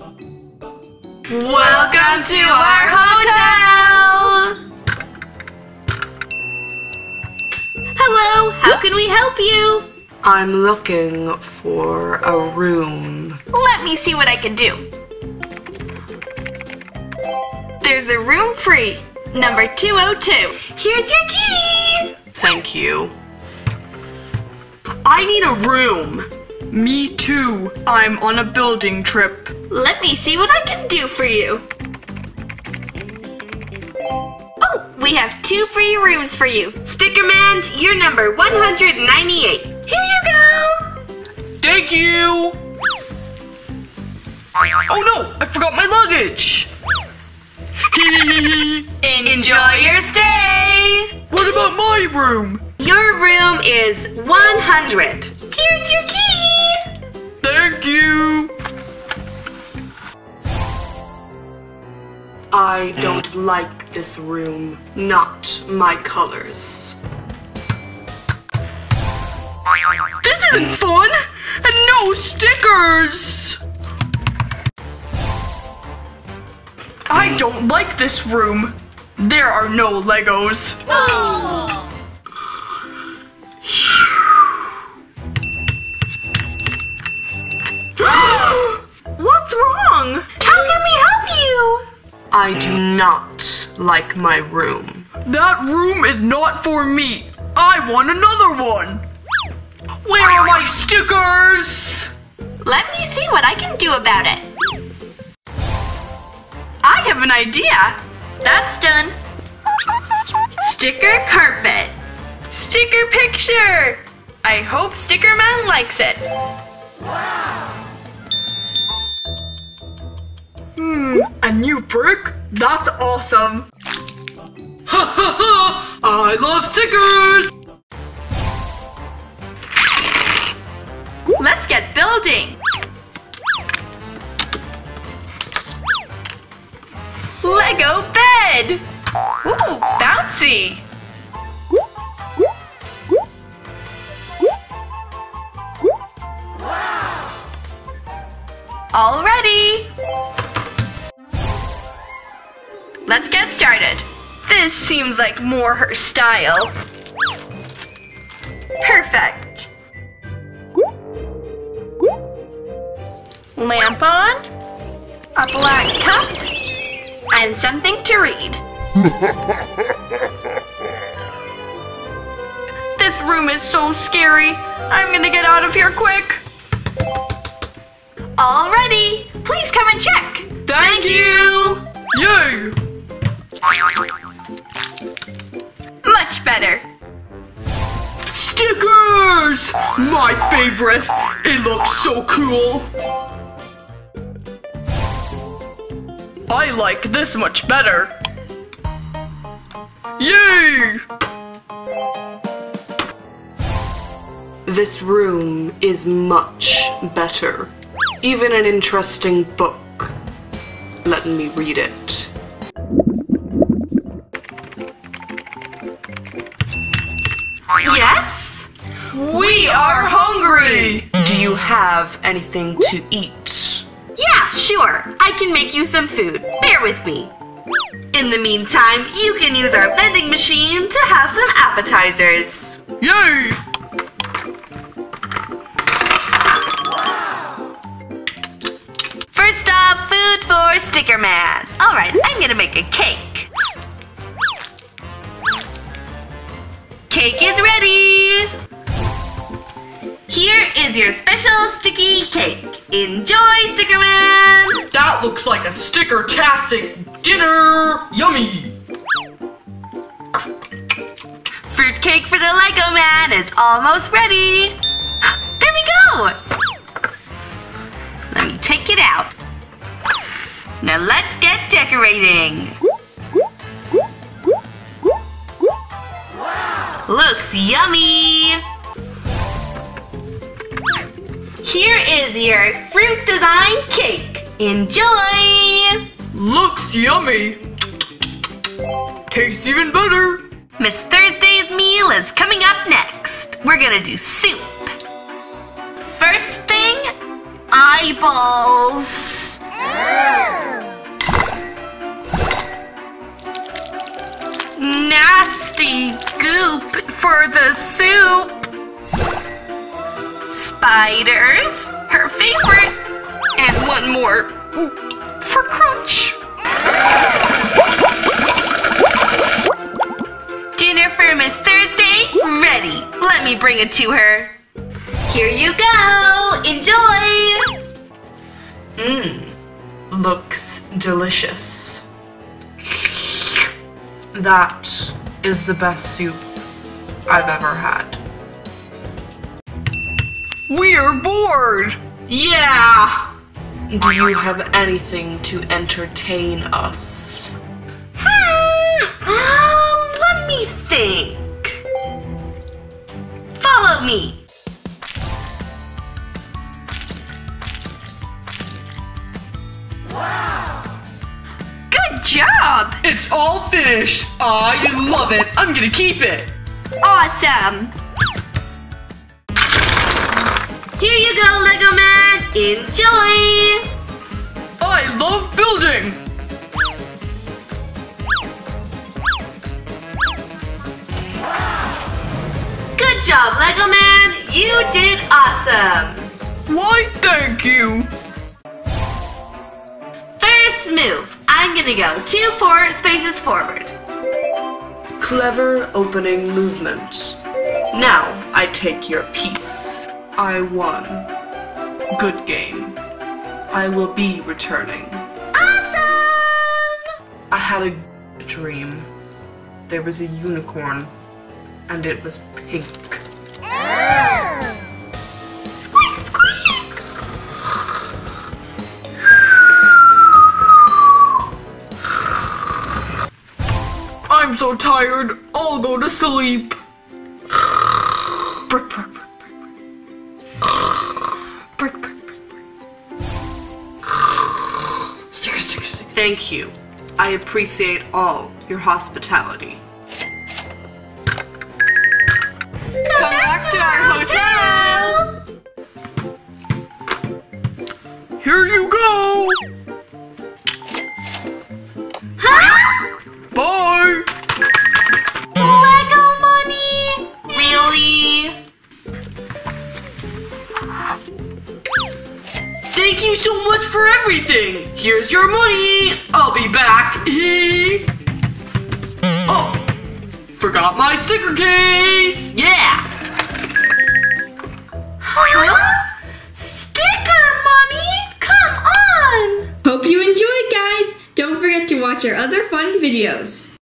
Welcome to our hotel! Hello, how can we help you? I'm looking for a room. Let me see what I can do. There's a room free, number 202. Here's your key! Thank you. I need a room. Me too. I'm on a building trip. Let me see what I can do for you. Oh, we have two free rooms for you. Sticker Man, you're number 198. Here you go! Thank you! Oh no, I forgot my luggage! Enjoy your stay! what about my room? Your room is 100. Here's your key! Thank you! I don't like this room. Not my colors. This isn't fun! And no stickers! I don't like this room. There are no Legos. What's oh. I do not like my room. That room is not for me. I want another one. Where are my stickers? Let me see what I can do about it. I have an idea. That's done. Sticker carpet. Sticker picture. I hope Sticker Man likes it. Hmm, a new brick? That's awesome. Ha ha ha! I love stickers! Let's get building. Lego bed. Ooh, bouncy. All ready. Let's get started. This seems like more her style. Perfect. Lamp on, a black cup, and something to read. this room is so scary. I'm gonna get out of here quick. All ready. Please come and check. Thank you! Yay! My favorite! It looks so cool! I like this much better. Yay! This room is much better. Even an interesting book. Let me read it. We are hungry! Do you have anything to eat? Yeah, sure. I can make you some food. Bear with me. In the meantime, you can use our vending machine to have some appetizers. Yay! First up, food for Sticker Man. All right, I'm gonna make a cake. Cake is ready. Here is your special sticky cake. Enjoy, Sticker Man. That looks like a sticker-tastic dinner! Yummy! Fruit cake for the Lego Man is almost ready. There we go. Let me take it out. Now let's get decorating. Looks yummy. Here is your fruit design cake. Enjoy! Looks yummy. Tastes even better. Miss Thursday's meal is coming up next. We're gonna do soup. First thing, eyeballs. Nasty goop for the soup. Spiders, her favorite. And one more for Crunch. Dinner for Miss Thursday, ready. Let me bring it to her. Here you go. Enjoy. Mmm, looks delicious. That is the best soup I've ever had. We're bored. Yeah. Do you have anything to entertain us? Hmm, um, let me think. Follow me. Good job! It's all finished. I love it. I'm gonna keep it. Awesome! Here you go, Lego Man! Enjoy! I love building. Good job, Lego Man! You did awesome! Why, thank you. First move, I'm gonna go two four spaces forward. Clever opening movement. Now I take your piece. I won. Good game. I will be returning. Awesome! I had a dream. There was a unicorn, and it was pink. I'm so tired. I'll go to sleep. Brick, brick, brick, Thank you. I appreciate all your hospitality. Come back to our hotel! Here you go. Huh? Bye. Everything. Here's your money. I'll be back. oh, forgot my sticker case. Yeah. Huh? Sticker money? Come on! Hope you enjoyed, guys! Don't forget to watch our other fun videos.